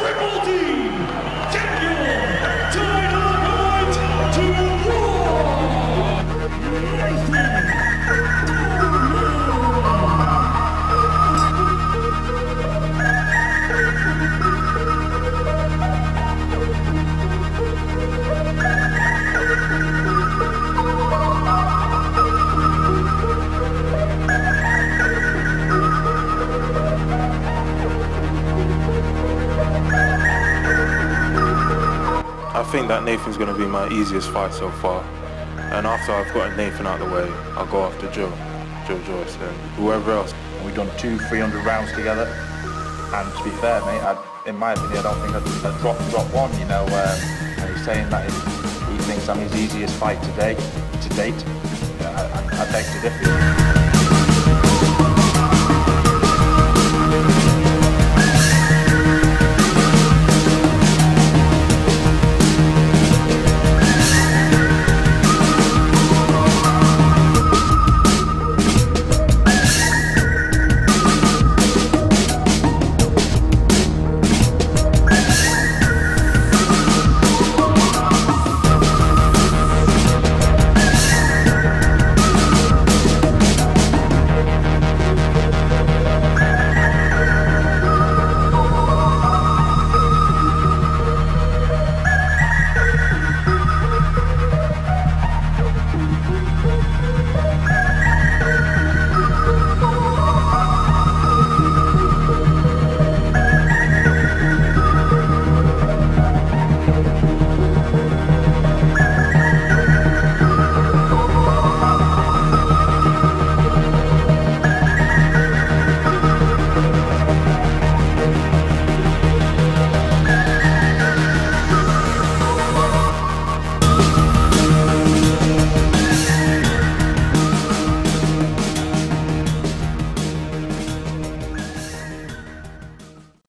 Triple D, think that Nathan's going to be my easiest fight so far. And after I've gotten Nathan out of the way, I'll go after Joe, Joe Joyce, and whoever else. We've done two 300 rounds together. And to be fair, mate, I, in my opinion, I don't think I'd, I'd drop, one, you know. Um, and he's saying that he, thinks I'm his easiest fight today, to date. I, I, I beg to differ.